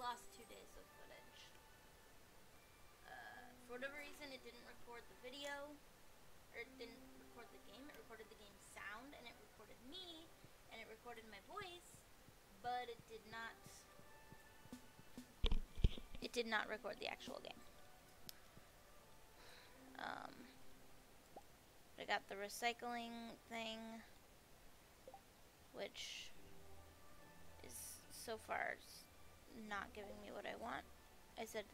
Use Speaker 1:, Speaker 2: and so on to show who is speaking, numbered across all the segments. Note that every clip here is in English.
Speaker 1: lost two days of footage. Uh, for whatever reason, it didn't record the video, or it didn't record the game. It recorded the game sound, and it recorded me, and it recorded my voice, but it did not. It did not record the actual game. Um, I got the recycling thing, which is so far not giving me what I want. I said,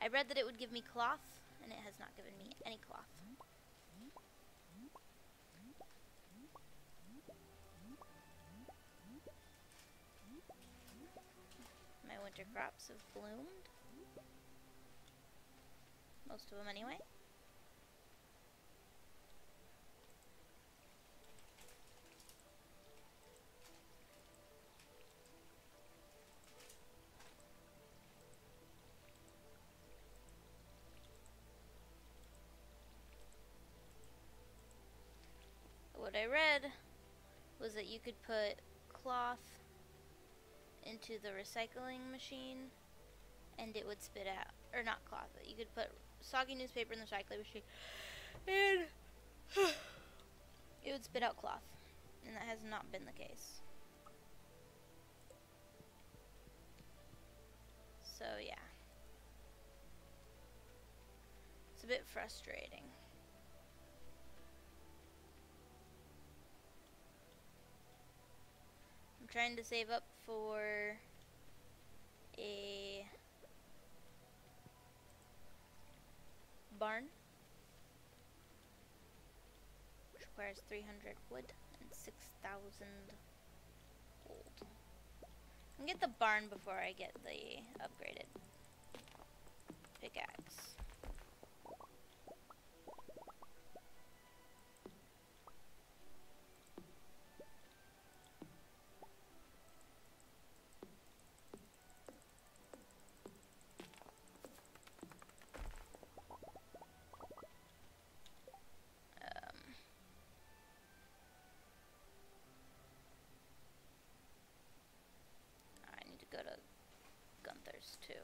Speaker 1: I read that it would give me cloth, and it has not given me any cloth. My winter crops have bloomed. Most of them, anyway. What I read was that you could put cloth into the recycling machine and it would spit out or not cloth but you could put soggy newspaper in the recycling machine and it would spit out cloth and that has not been the case. So yeah. It's a bit frustrating trying to save up for a barn, which requires 300 wood and 6,000 gold. Can get the barn before I get the upgraded pickaxe. Um, I need to go to Gunther's too.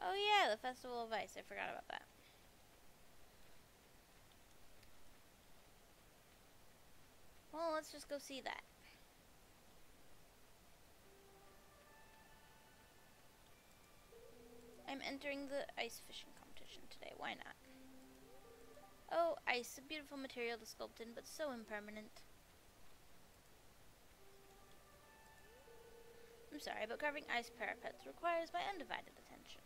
Speaker 1: Oh yeah, the Festival of Ice. I forgot about that. Well, let's just go see that. I'm entering the ice fishing competition today. Why not? Oh, ice, a beautiful material to sculpt in, but so impermanent. I'm sorry, but carving ice parapets requires my undivided attention.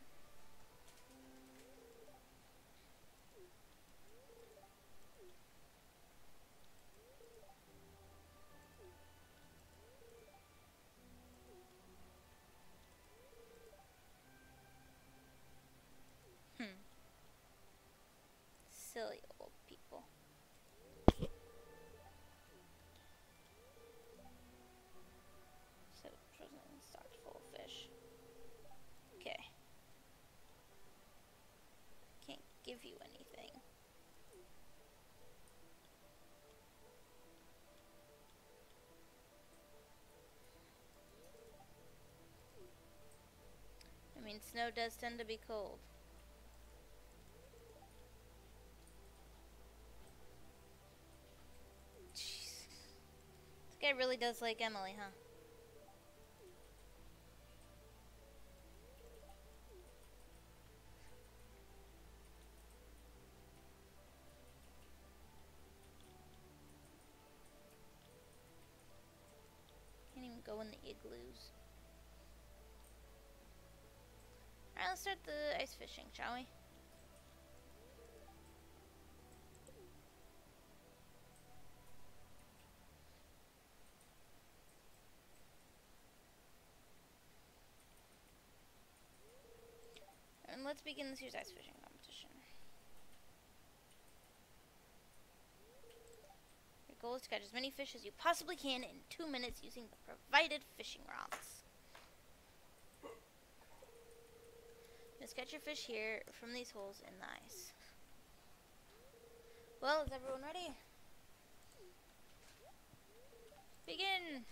Speaker 1: Hmm. Silly old people. So, frozen and stocked full of fish. Okay. Can't give you anything. Snow does tend to be cold. This guy really does like Emily, huh? Can't even go in the igloos. Alright, let's start the ice fishing, shall we? And let's begin this year's ice fishing competition. Your goal is to catch as many fish as you possibly can in two minutes using the provided fishing rods. Just catch your fish here from these holes in the ice. Well, is everyone ready? Begin!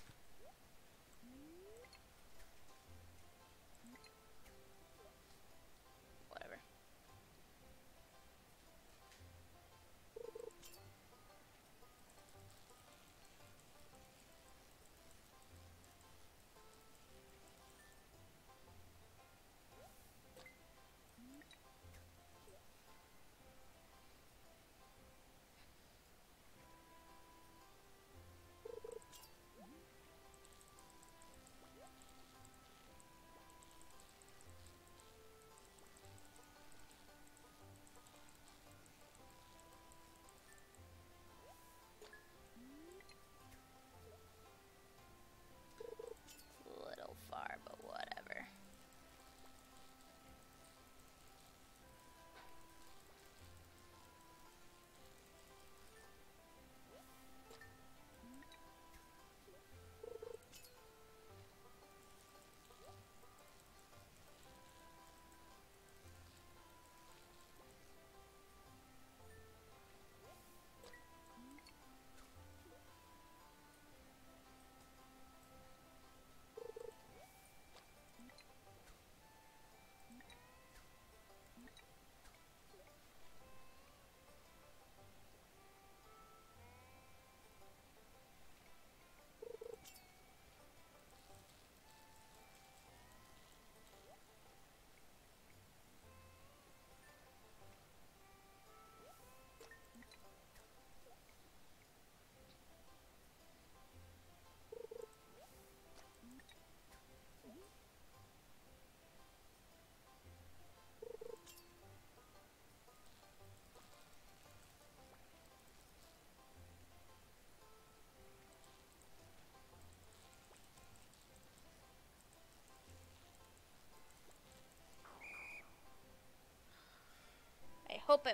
Speaker 1: Hope I.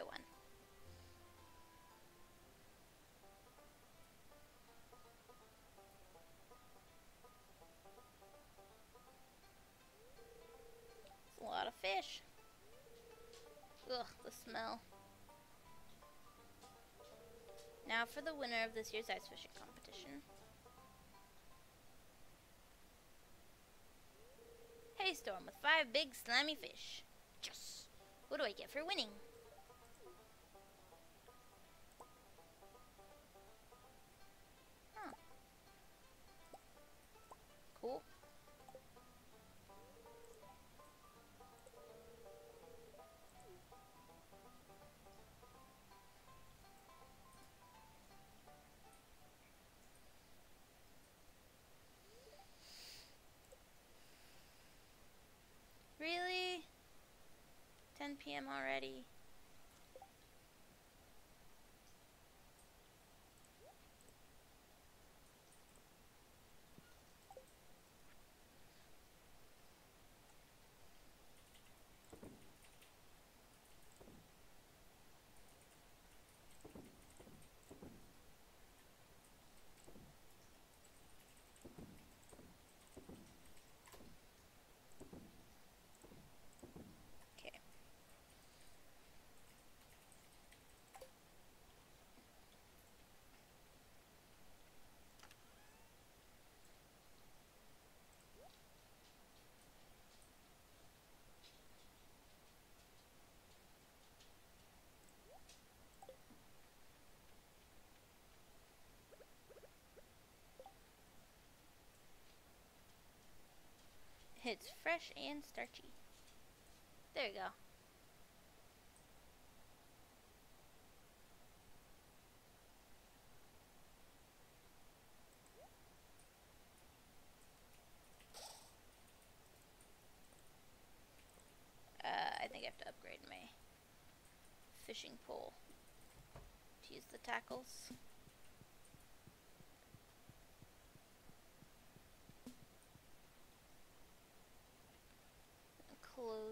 Speaker 1: It's a lot of fish. Ugh, the smell. Now for the winner of this year's ice fishing competition. Haystorm with five big slimy fish. Yes! What do I get for winning? p.m. already. It's fresh and starchy. There you go. Uh, I think I have to upgrade my fishing pole to use the tackles.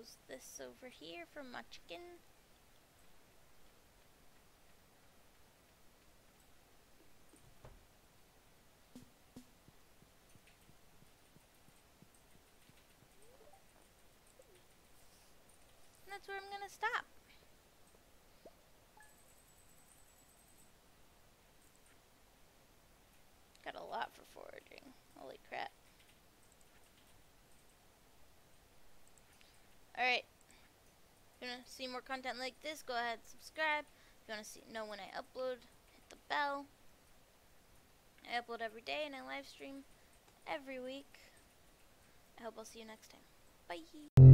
Speaker 1: Close this over here for my chicken. that's where I'm gonna stop. Got a lot for foraging. Holy crap. Alright. If you want to see more content like this, go ahead and subscribe. If you want to see know when I upload, hit the bell. I upload every day and I live stream every week. I hope I'll see you next time.